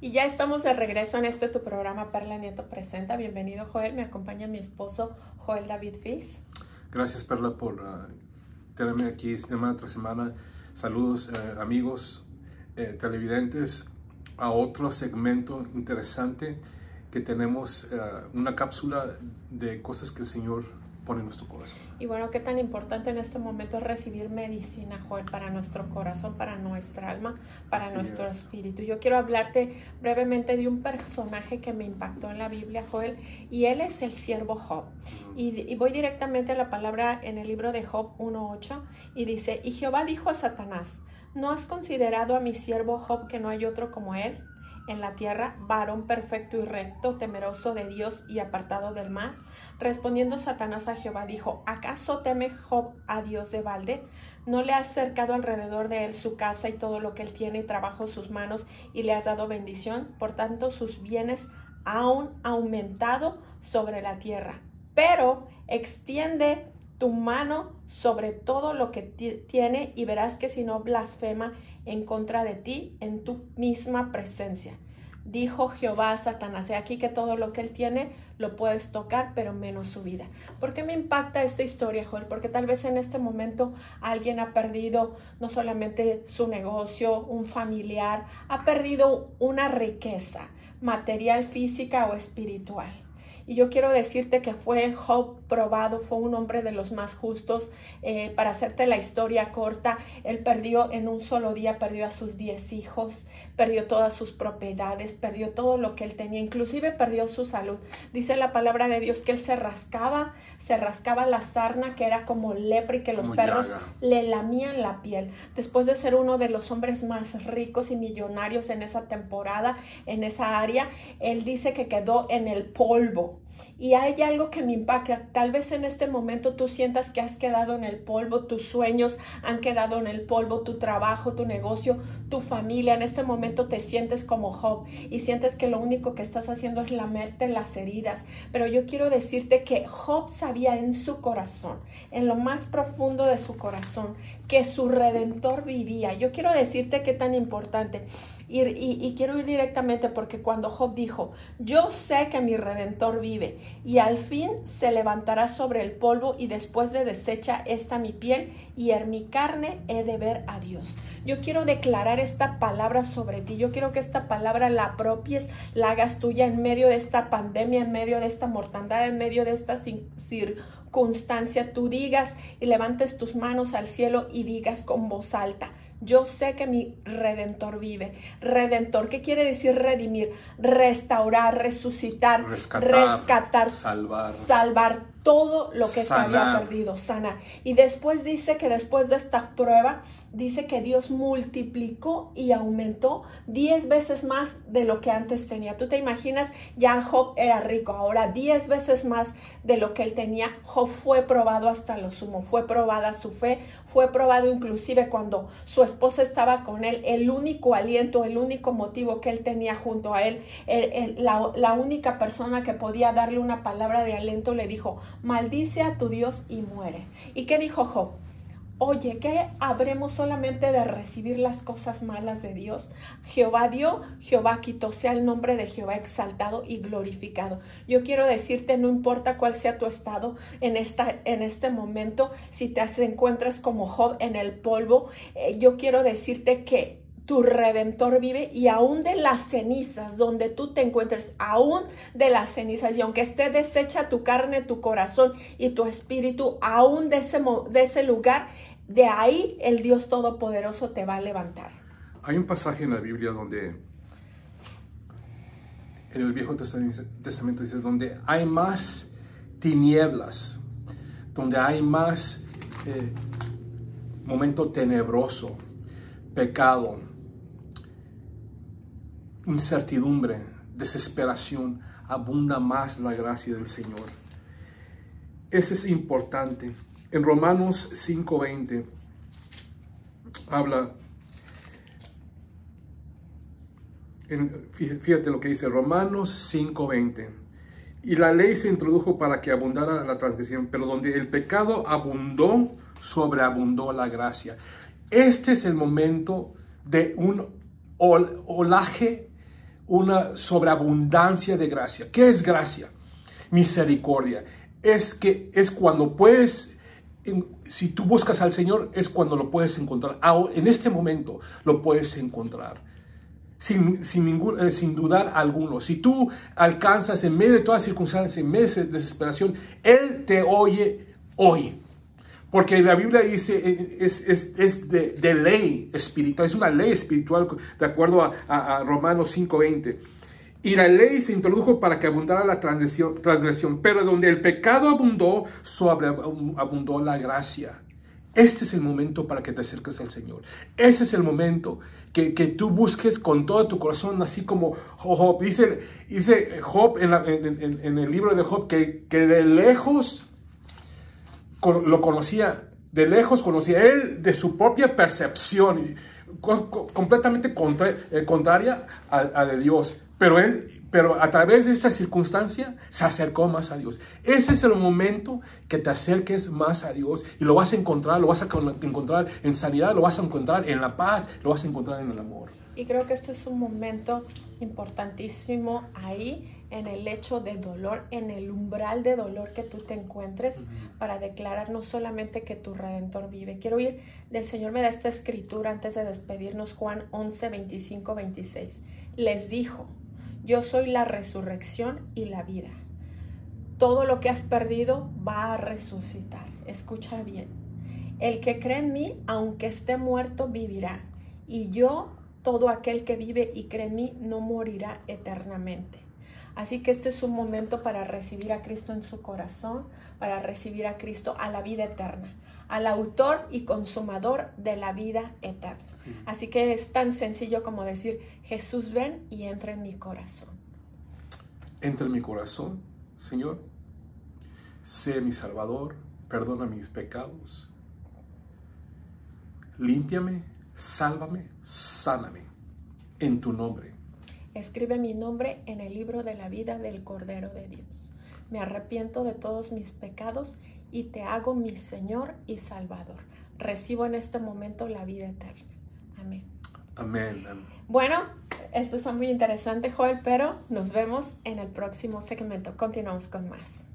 Y ya estamos de regreso en este tu programa Perla Nieto Presenta. Bienvenido Joel, me acompaña mi esposo Joel David Fis. Gracias Perla por uh, tenerme aquí semana tras semana. Saludos uh, amigos eh, televidentes a otro segmento interesante que tenemos uh, una cápsula de cosas que el Señor pone en nuestro corazón. Y bueno, qué tan importante en este momento es recibir medicina, Joel, para nuestro corazón, para nuestra alma, para Así nuestro es. espíritu. Yo quiero hablarte brevemente de un personaje que me impactó en la Biblia, Joel, y él es el siervo Job. Y, y voy directamente a la palabra en el libro de Job 1.8 y dice, y Jehová dijo a Satanás, ¿no has considerado a mi siervo Job que no hay otro como él? En la tierra, varón perfecto y recto, temeroso de Dios y apartado del mal? Respondiendo Satanás a Jehová dijo, ¿acaso teme Job a Dios de balde? ¿No le has cercado alrededor de él su casa y todo lo que él tiene y trabajo sus manos y le has dado bendición? Por tanto, sus bienes han aumentado sobre la tierra. Pero extiende tu mano sobre todo lo que tiene y verás que si no blasfema en contra de ti en tu misma presencia. Dijo Jehová a Satanás, he aquí que todo lo que él tiene lo puedes tocar, pero menos su vida. ¿Por qué me impacta esta historia, Joel? Porque tal vez en este momento alguien ha perdido no solamente su negocio, un familiar, ha perdido una riqueza material, física o espiritual. Y yo quiero decirte que fue Job probado, fue un hombre de los más justos. Eh, para hacerte la historia corta, él perdió en un solo día, perdió a sus diez hijos, perdió todas sus propiedades, perdió todo lo que él tenía, inclusive perdió su salud. Dice la palabra de Dios que él se rascaba, se rascaba la sarna que era como lepra y que los Como perros llaga. le lamían la piel. Después de ser uno de los hombres más ricos y millonarios en esa temporada, en esa área, él dice que quedó en el polvo. Y hay algo que me impacta. Tal vez en este momento tú sientas que has quedado en el polvo, tus sueños han quedado en el polvo, tu trabajo, tu negocio, tu familia. En este momento te sientes como Job y sientes que lo único que estás haciendo es lamerte las heridas. Pero yo quiero decirte que Job sabía en su corazón, en lo más profundo de su corazón, que su redentor vivía. Yo quiero decirte qué tan importante. Y, y, quiero ir directamente porque cuando Job dijo, yo sé que mi redentor vive y al fin se levantará sobre el polvo y después de deshecha esta mi piel y en mi carne he de ver a Dios. Yo quiero declarar esta palabra sobre ti. Yo quiero que esta palabra la apropies, la hagas tuya en medio de esta pandemia, en medio de esta mortandad, en medio de esta circunstancia. Tú digas y levantes tus manos al cielo y digas con voz alta. Yo sé que mi redentor vive. Redentor, ¿qué quiere decir redimir? Restaurar, resucitar, Rescatar, rescatar, salvar. salvar todo lo que se había perdido, sanar. Y después dice que después de esta prueba, dice que Dios multiplicó y aumentó diez veces más de lo que antes tenía. Tú te imaginas, ya Job era rico, ahora diez veces más de lo que él tenía. Job fue probado hasta lo sumo, fue probada su fe, fue probado inclusive cuando su esposa estaba con él, el único aliento, el único motivo que él tenía junto a él, el- el- la, la única persona que podía darle una palabra de aliento le dijo, maldice a tu Dios y muere. ¿Y qué dijo Job? Oye, ¿qué habremos solamente de recibir las cosas malas de Dios? Jehová dio, Jehová quitó, sea el nombre de Jehová exaltado y glorificado. Yo quiero decirte, no importa cuál sea tu estado en, esta, en este momento, si te encuentras como Job en el polvo, eh, yo quiero decirte que tu redentor vive y aún de las cenizas donde tú te encuentres, aún de las cenizas, y aunque esté deshecha tu carne, tu corazón y tu espíritu, aún de ese, de ese lugar, de ahí el Dios Todopoderoso te va a levantar. Hay un pasaje en la Biblia donde, en el Viejo Testamento dice, donde hay más tinieblas, donde hay más eh, momento tenebroso, pecado, incertidumbre, desesperación, abunda más la gracia del Señor. Eso es importante. En Romanos 5:20 habla en- fí- fíjate lo que dice Romanos 5:20. Y la ley se introdujo para que abundara la transgresión, pero donde el pecado abundó, sobreabundó la gracia. Este es el momento de un ol- olaje, una sobreabundancia de gracia. ¿Qué es gracia? Misericordia. Es que es cuando puedes, si tú buscas al Señor, es cuando lo puedes encontrar. En este momento lo puedes encontrar. Sin, sin, ningún, eh, sin dudar alguno. Si tú alcanzas en medio de todas circunstancias, en medio de desesperación, Él te oye hoy. Porque la Biblia dice, eh, es, es, es de, de, ley espiritual, es una ley espiritual de acuerdo a, a, a Romanos 5.20. Y la ley se introdujo para que abundara la transgresión, transgresión, pero donde el pecado abundó, sobreabundó la gracia. Este es el momento para que te acerques al Señor. Este es el momento que, que tú busques con todo tu corazón, así como Job. Dice, dice Job en, la, en, en, en el libro de Job que, que de lejos lo conocía, de lejos conocía él de su propia percepción, completamente eh, contraria a, a, de Dios. Pero él, pero a través de esta circunstancia se acercó más a Dios. Ese es el momento que te acerques más a Dios y lo vas a encontrar, lo vas a encontrar en sanidad, lo vas a encontrar en la paz, lo vas a encontrar en el amor. Y creo que este es un momento importantísimo ahí en el hecho de dolor, en el umbral de dolor que tú te encuentres, uh -huh. para declarar no solamente que tu redentor vive. Quiero ir del Señor me da esta escritura antes de despedirnos, Juan 11, 25, 26. Les dijo, yo soy la resurrección y la vida. Todo lo que has perdido va a resucitar. Escucha bien. El que cree en mí, aunque esté muerto, vivirá. Y yo, todo aquel que vive y cree en mí, no morirá eternamente. Así que este es un momento para recibir a Cristo en su corazón, para recibir a Cristo a la vida eterna, al autor y consumador de la vida eterna. Sí. Así que es tan sencillo como decir, Jesús ven y entra en mi corazón. Entra en mi corazón, Señor. Sé mi Salvador, perdona mis pecados. Límpiame, sálvame, sáname en tu nombre escribe mi nombre en el libro de la vida del Cordero de Dios. Me arrepiento de todos mis pecados y te hago mi Señor y Salvador. Recibo en este momento la vida eterna. Amén. Amén. amén. Bueno, esto está muy interesante, Joel, pero nos vemos en el próximo segmento. Continuamos con más.